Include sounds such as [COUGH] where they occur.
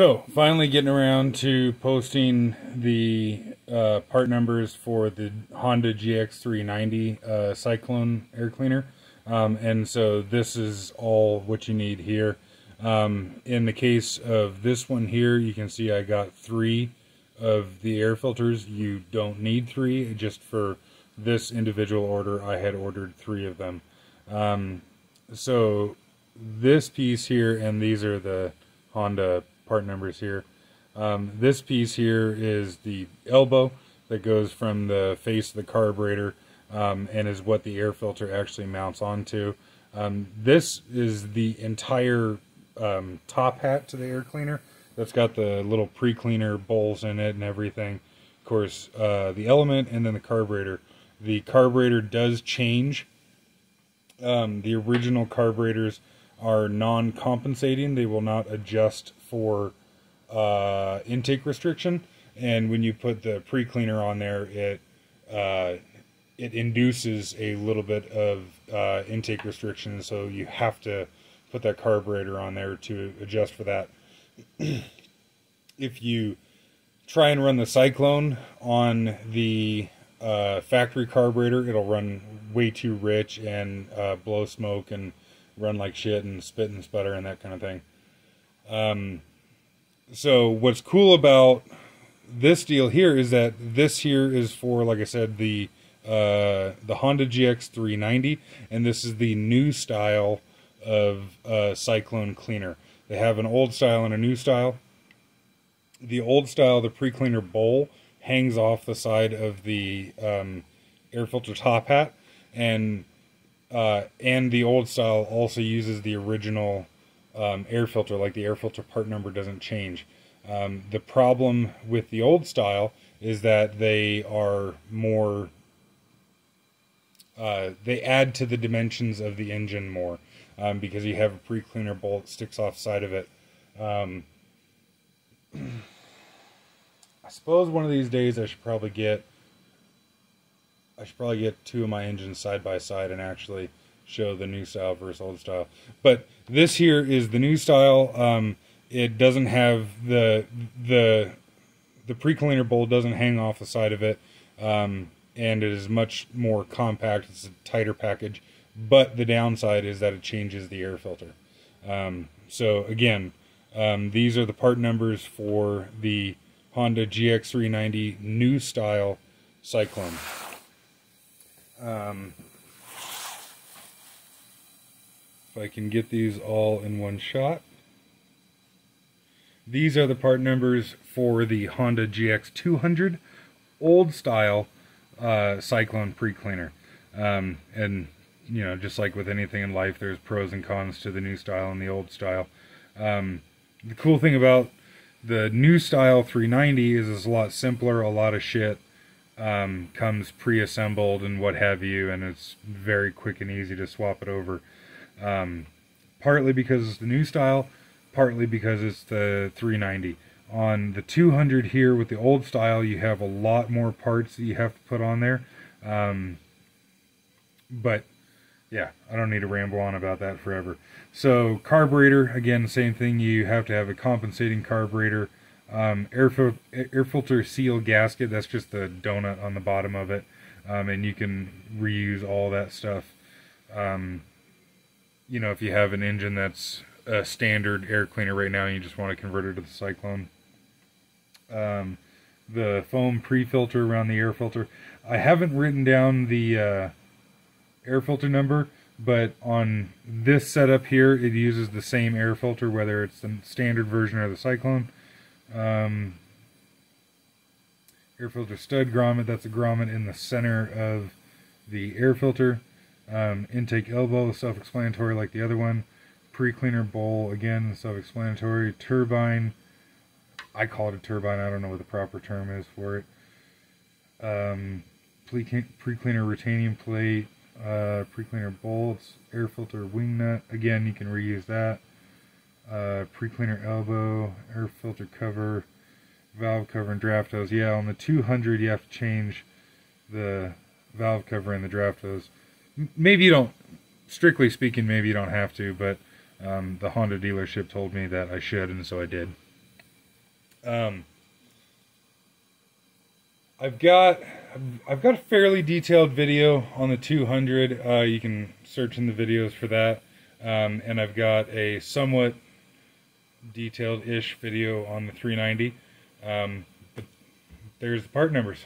So, finally getting around to posting the uh, part numbers for the Honda GX390 uh, Cyclone air cleaner. Um, and so this is all what you need here. Um, in the case of this one here, you can see I got three of the air filters. You don't need three, just for this individual order, I had ordered three of them. Um, so this piece here, and these are the Honda part numbers here. Um, this piece here is the elbow that goes from the face of the carburetor um, and is what the air filter actually mounts onto. Um, this is the entire um, top hat to the air cleaner that's got the little pre-cleaner bowls in it and everything. Of course, uh, the element and then the carburetor. The carburetor does change. Um, the original carburetors are non-compensating. They will not adjust for uh, intake restriction. And when you put the pre-cleaner on there, it uh, it induces a little bit of uh, intake restriction. So you have to put that carburetor on there to adjust for that. [CLEARS THROAT] if you try and run the Cyclone on the uh, factory carburetor, it'll run way too rich and uh, blow smoke and run like shit and spit and sputter and that kind of thing. Um, so what's cool about this deal here is that this here is for, like I said, the uh, the Honda GX 390, and this is the new style of uh, Cyclone cleaner. They have an old style and a new style. The old style, the pre-cleaner bowl, hangs off the side of the um, air filter top hat, and uh, and the old style also uses the original um, air filter, like the air filter part number doesn't change. Um, the problem with the old style is that they are more, uh, they add to the dimensions of the engine more um, because you have a pre-cleaner bolt sticks off side of it. Um, [CLEARS THROAT] I suppose one of these days I should probably get I should probably get two of my engines side by side and actually show the new style versus old style. But this here is the new style. Um, it doesn't have the the the pre-cleaner bowl doesn't hang off the side of it, um, and it is much more compact. It's a tighter package, but the downside is that it changes the air filter. Um, so again, um, these are the part numbers for the Honda GX390 new style Cyclone. Um, if I can get these all in one shot. These are the part numbers for the Honda GX200 old style uh, Cyclone pre-cleaner. Um, and, you know, just like with anything in life, there's pros and cons to the new style and the old style. Um, the cool thing about the new style 390 is it's a lot simpler, a lot of shit um, comes pre-assembled and what have you, and it's very quick and easy to swap it over. Um, partly because it's the new style, partly because it's the 390. On the 200 here with the old style, you have a lot more parts that you have to put on there. Um, but yeah, I don't need to ramble on about that forever. So carburetor, again, same thing. You have to have a compensating carburetor. Um, air, fil air filter seal gasket, that's just the donut on the bottom of it. Um, and you can reuse all that stuff. Um, you know, if you have an engine that's a standard air cleaner right now and you just want to convert it to the Cyclone. Um, the foam pre-filter around the air filter. I haven't written down the uh, air filter number, but on this setup here, it uses the same air filter, whether it's the standard version or the Cyclone. Um, air filter stud grommet, that's a grommet in the center of the air filter. Um, intake elbow, self-explanatory like the other one. Pre-cleaner bowl, again, self-explanatory. Turbine, I call it a turbine, I don't know what the proper term is for it. Um, pre-cleaner retaining plate, uh, pre-cleaner bolts, air filter wing nut, again, you can reuse that uh, pre-cleaner elbow, air filter cover, valve cover, and draft hose. Yeah, on the 200 you have to change the valve cover and the draft hose. Maybe you don't, strictly speaking, maybe you don't have to, but um, the Honda dealership told me that I should, and so I did. Um, I've got I've got a fairly detailed video on the 200. Uh, you can search in the videos for that. Um, and I've got a somewhat detailed-ish video on the 390. Um, but there's the part numbers.